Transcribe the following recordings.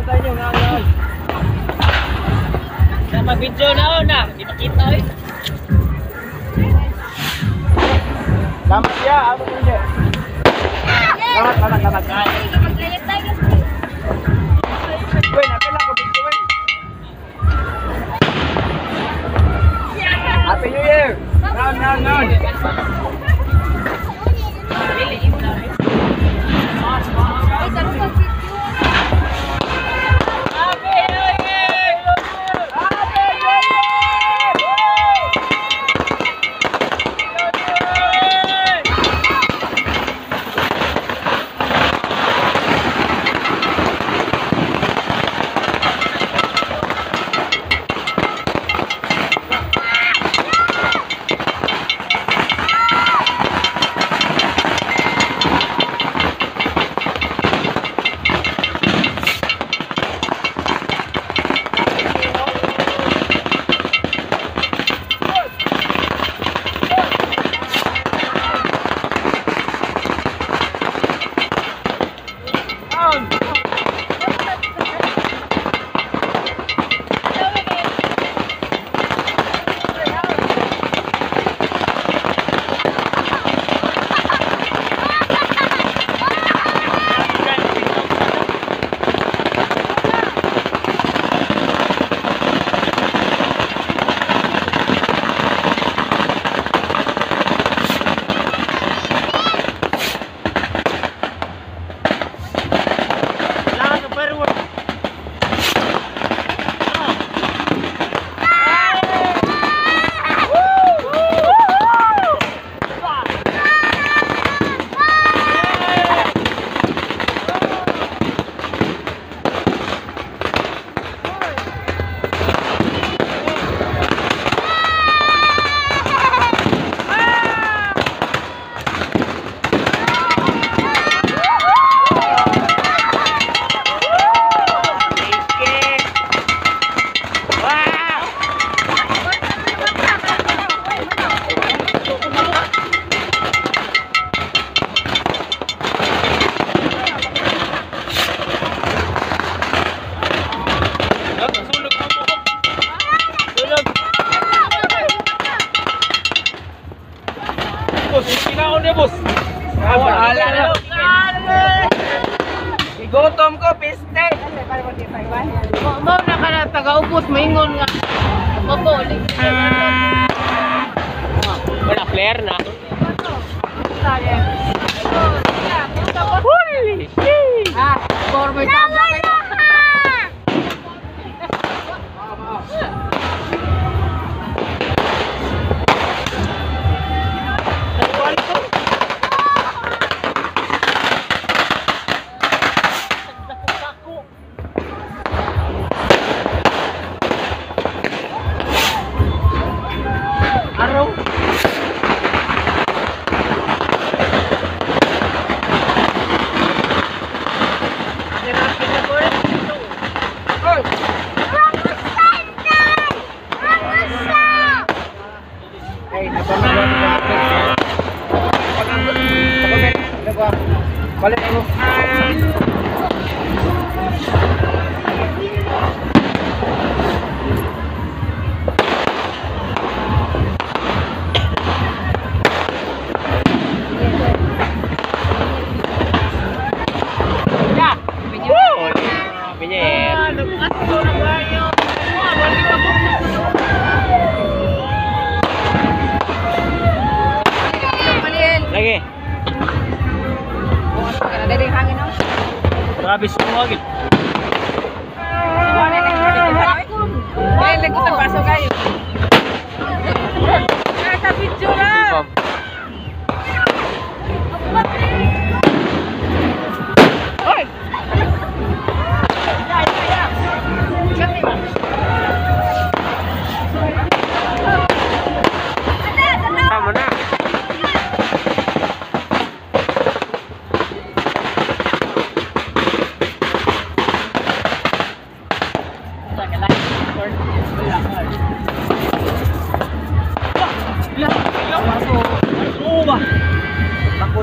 Nakakantay nyo, nakakantay. Sa mag-video na oh, na. Hindi makita eh. Lamat ya, ako hindi. Lamat, lamat, lamat. Uy, boss. Bahala na. Igutom ko, piste. Mo na ka na taga-ubos, maingon nga. Maboli. habis semua gitu. Lelek terpasok kayu. Ada bijuran.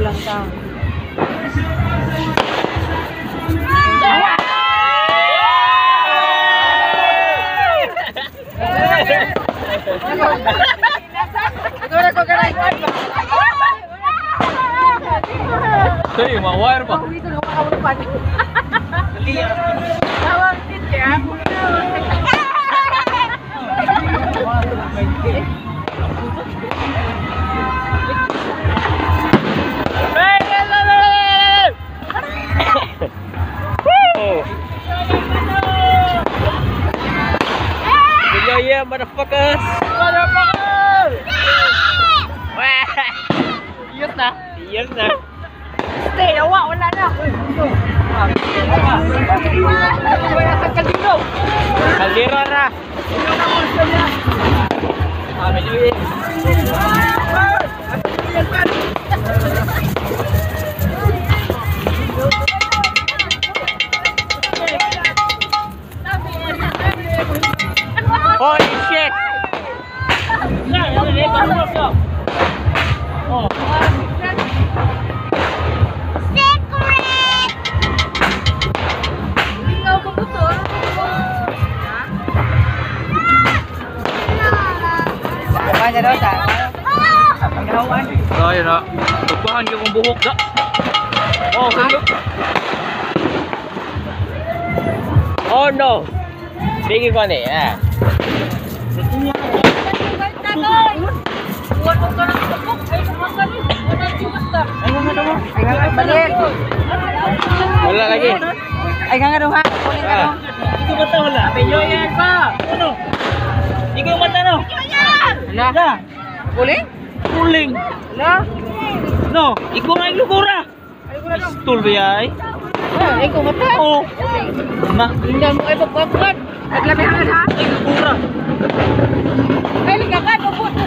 lang ka. Dora ko karay ko. Tayo, mawire pa. Dali. ya, motherfuckers. Motherfuckers. Wah. Iya, Iyot na. Iyot na. Stay, awak wala na. Wala sa na. Rồi rồi đó. Tục quá hơn cho con bố hút đó. Ô không được. Oh no. Đi cái con này à. Con này. Balik. Wala lagi. Ay nga nga ha. Kunin ka Ah. daw. Wala. Kuling? Kuling. Wala. No, ikaw nga yung lugura. Stool ba yay? Ay ko mata. Oo. Na, Hindi mo ay pagpapat. Naglabi ha. ay lugura. Ay liga ka mo puto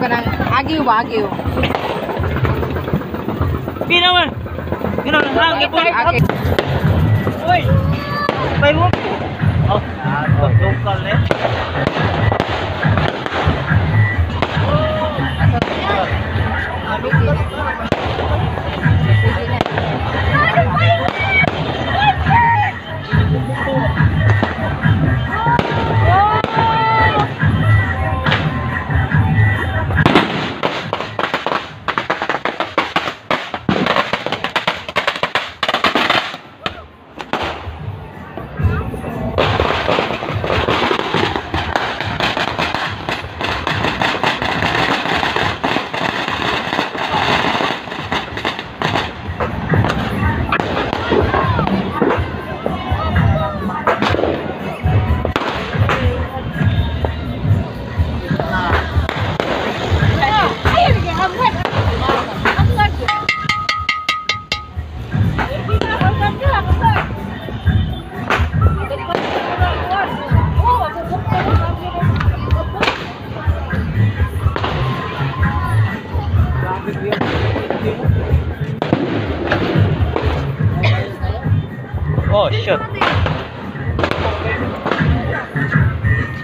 kanang agiw ba agiw. đi đâu mà? đi đâu? ipo. đi Bay mo. Oh, ah, local eh. Oh. Local.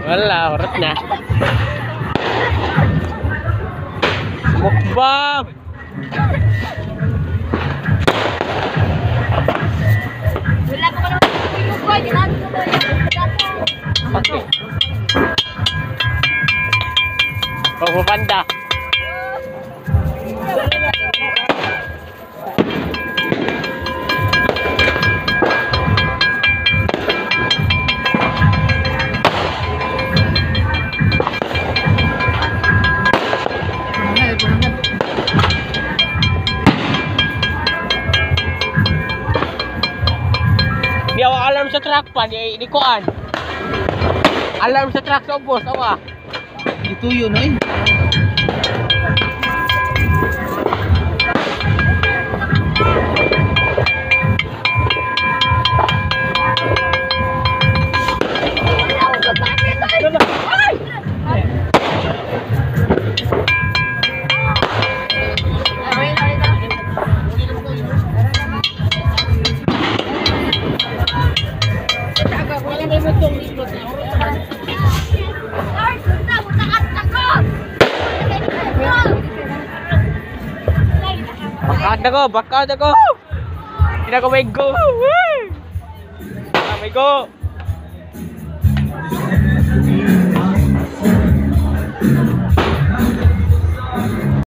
Wala, urat na. Mukbang! Wala ko naman yung buhay. Ginagawa ko yung Okay. Pagpapanda. Truck pa, di, di kuan. Alarm sa truck sa ubos, awa. Ito yun eh. Back na ko, back out ako. Hindi na ako may go. Ah, may go.